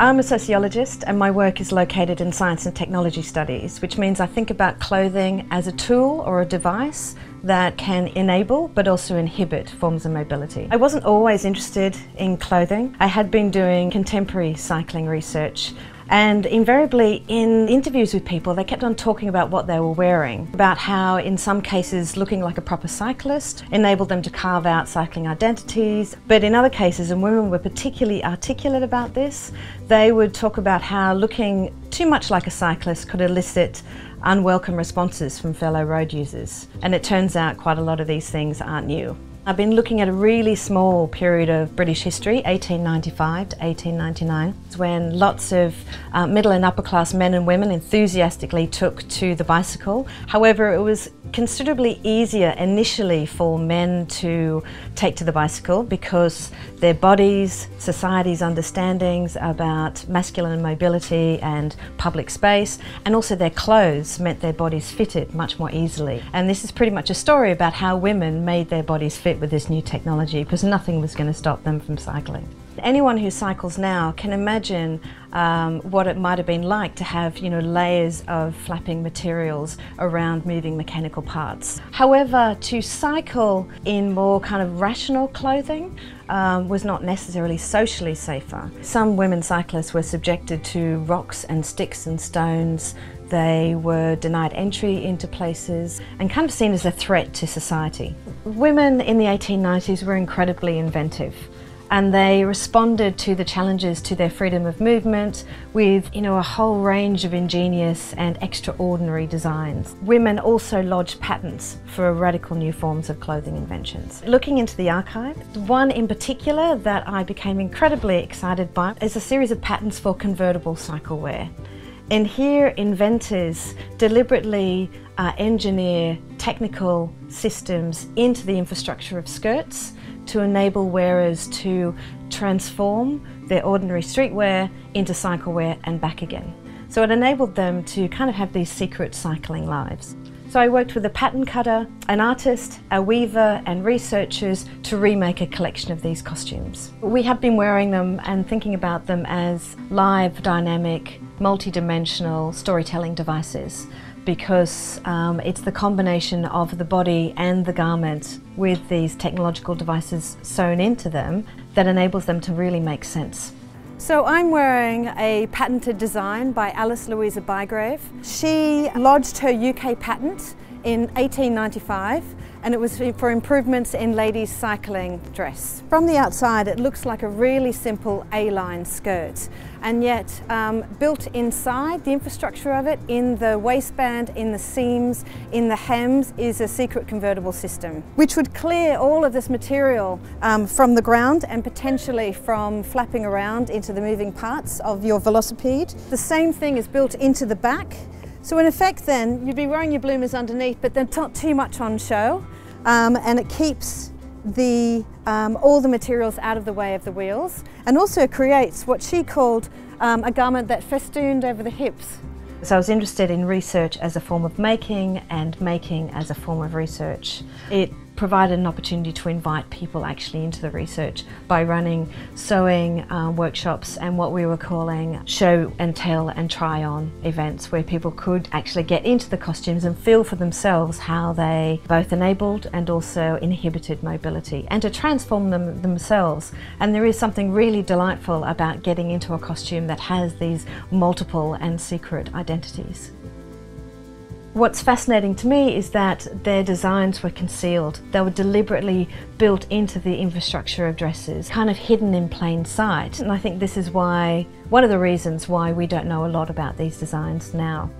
I'm a sociologist and my work is located in science and technology studies, which means I think about clothing as a tool or a device that can enable but also inhibit forms of mobility. I wasn't always interested in clothing. I had been doing contemporary cycling research and invariably, in interviews with people, they kept on talking about what they were wearing, about how, in some cases, looking like a proper cyclist enabled them to carve out cycling identities. But in other cases, and women were particularly articulate about this, they would talk about how looking too much like a cyclist could elicit unwelcome responses from fellow road users. And it turns out quite a lot of these things aren't new. I've been looking at a really small period of British history, 1895 to 1899, when lots of uh, middle and upper class men and women enthusiastically took to the bicycle. However, it was considerably easier initially for men to take to the bicycle because their bodies, society's understandings about masculine mobility and public space, and also their clothes meant their bodies fitted much more easily. And this is pretty much a story about how women made their bodies fit with this new technology because nothing was going to stop them from cycling. Anyone who cycles now can imagine um, what it might have been like to have you know, layers of flapping materials around moving mechanical parts. However, to cycle in more kind of rational clothing um, was not necessarily socially safer. Some women cyclists were subjected to rocks and sticks and stones. They were denied entry into places and kind of seen as a threat to society. Women in the 1890s were incredibly inventive and they responded to the challenges to their freedom of movement with you know a whole range of ingenious and extraordinary designs. Women also lodged patents for radical new forms of clothing inventions. Looking into the archive, one in particular that I became incredibly excited by is a series of patents for convertible cycle wear. And here inventors deliberately uh, engineer technical systems into the infrastructure of skirts to enable wearers to transform their ordinary streetwear into cycle wear and back again. So it enabled them to kind of have these secret cycling lives. So I worked with a pattern cutter, an artist, a weaver and researchers to remake a collection of these costumes. We have been wearing them and thinking about them as live, dynamic, multi-dimensional storytelling devices because um, it's the combination of the body and the garment with these technological devices sewn into them that enables them to really make sense. So I'm wearing a patented design by Alice Louisa Bygrave. She lodged her UK patent in 1895 and it was for improvements in ladies' cycling dress. From the outside it looks like a really simple A-line skirt and yet um, built inside, the infrastructure of it, in the waistband, in the seams, in the hems is a secret convertible system which would clear all of this material um, from the ground and potentially from flapping around into the moving parts of your velocipede. The same thing is built into the back so in effect then, you'd be wearing your bloomers underneath, but they're not too much on show, um, and it keeps the, um, all the materials out of the way of the wheels, and also creates what she called um, a garment that festooned over the hips. So I was interested in research as a form of making and making as a form of research. It provided an opportunity to invite people actually into the research by running sewing uh, workshops and what we were calling show and tell and try on events where people could actually get into the costumes and feel for themselves how they both enabled and also inhibited mobility and to transform them themselves. And there is something really delightful about getting into a costume that has these multiple and secret identities. What's fascinating to me is that their designs were concealed. They were deliberately built into the infrastructure of dresses, kind of hidden in plain sight. And I think this is why, one of the reasons why we don't know a lot about these designs now.